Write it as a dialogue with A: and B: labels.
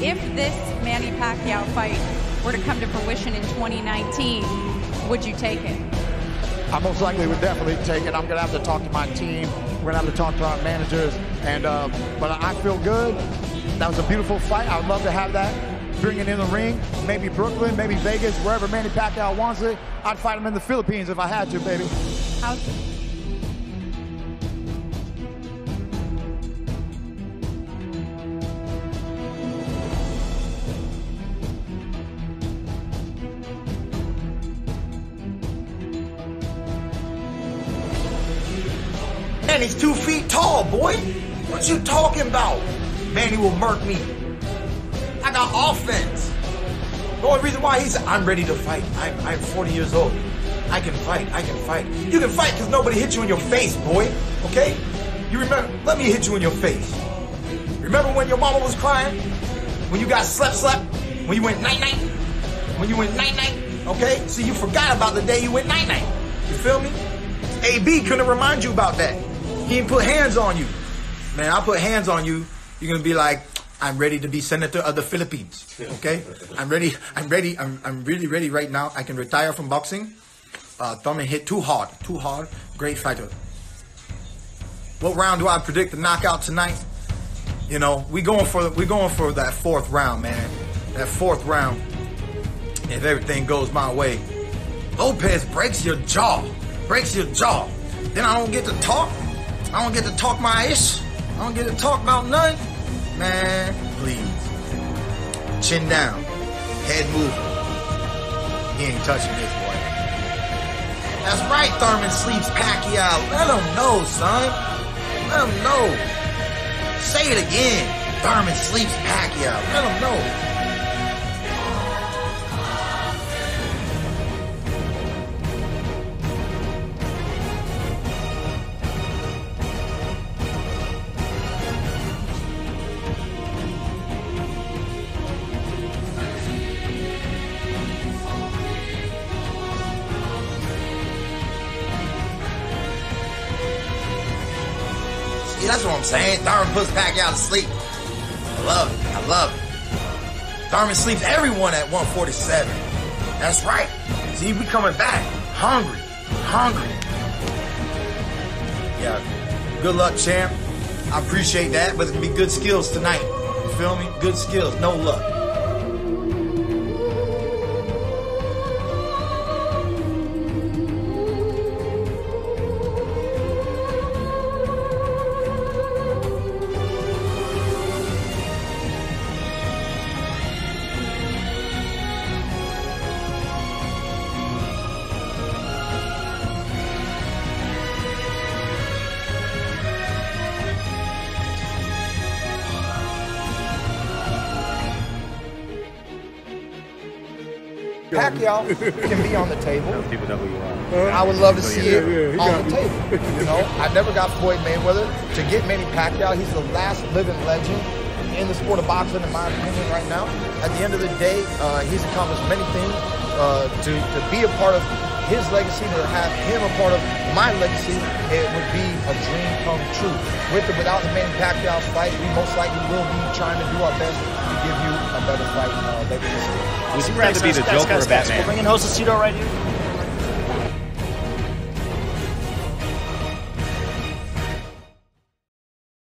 A: this Manny Pacquiao fight were to come to fruition in 2019, would you take it?
B: I most likely would definitely take it. I'm going to have to talk to my team. We're going to have to talk to our managers. And uh, but I feel good. That was a beautiful fight. I'd love to have that. Bring it in the ring. Maybe Brooklyn, maybe Vegas, wherever Manny Pacquiao wants it. I'd fight him in the Philippines if I had to, baby.
A: How's
C: Man, he's two feet tall, boy. What you talking about? Man, he will murk me. I got offense. The only reason why he's I'm ready to fight. I'm, I'm 40 years old. I can fight. I can fight. You can fight because nobody hit you in your face, boy. Okay? You remember? Let me hit you in your face. Remember when your mama was crying? When you got slept, slept? When you went night, night? When you went night, night? Okay? See, you forgot about the day you went night, night. You feel me? AB couldn't remind you about that. He put hands on you. Man, I put hands on you, you're gonna be like, I'm ready to be senator of the Philippines. Okay? I'm ready, I'm ready, I'm, I'm really ready right now. I can retire from boxing. Uh, Thurman hit too hard, too hard. Great fighter. What round do I predict the knockout tonight? You know, we going for we going for that fourth round, man. That fourth round. If everything goes my way, Lopez breaks your jaw, breaks your jaw. Then I don't get to talk. I don't get to talk my ish. I don't get to talk about none. Man, please. Chin down. Head moving. He ain't touching this boy. That's right, Thurman sleeps Pacquiao. Let him know, son. Let him know. Say it again. Thurman sleeps Pacquiao. Let him know. That's what I'm saying. Thurman puts Pacquiao to sleep. I love it. I love it. Thurman sleeps everyone at 147. That's right. See, we coming back. Hungry. Hungry. Yeah. Good luck, champ. I appreciate that, but it's gonna be good skills tonight. You feel me? Good skills, no luck.
B: Pacquiao can be on the table.
D: People know who you are.
B: I would love to see
D: Yeah,
B: it
D: yeah,
B: on the table. You know, I never got Floyd Mayweather to get Manny Pacquiao. He's the last living legend in the sport of boxing, in my opinion, right now. At the end of the day, uh, he's accomplished many things. Uh, to, to be a part of his legacy, to have him a part of my legacy, it would be a dream come true. With or without the Manny Pacquiao fight, we most likely will be trying to do our best to give you a better fight uh, later this year.
D: Would you rather be the Joker or Batman?
E: We're bringing Josesito right here.